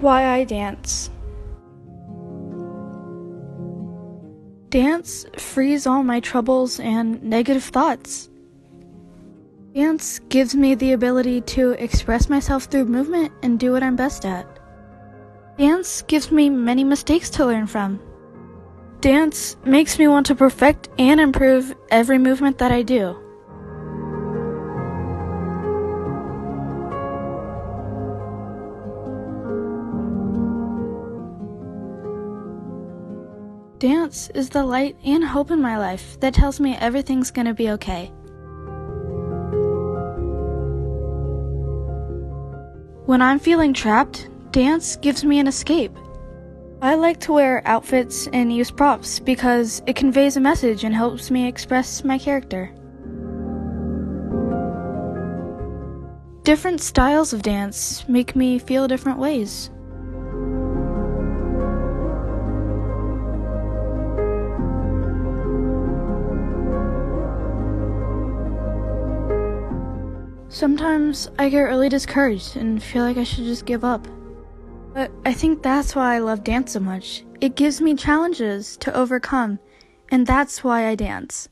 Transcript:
Why I dance. Dance frees all my troubles and negative thoughts. Dance gives me the ability to express myself through movement and do what I'm best at. Dance gives me many mistakes to learn from. Dance makes me want to perfect and improve every movement that I do. Dance is the light and hope in my life that tells me everything's gonna be okay. When I'm feeling trapped, dance gives me an escape. I like to wear outfits and use props because it conveys a message and helps me express my character. Different styles of dance make me feel different ways. Sometimes I get really discouraged and feel like I should just give up. But I think that's why I love dance so much. It gives me challenges to overcome, and that's why I dance.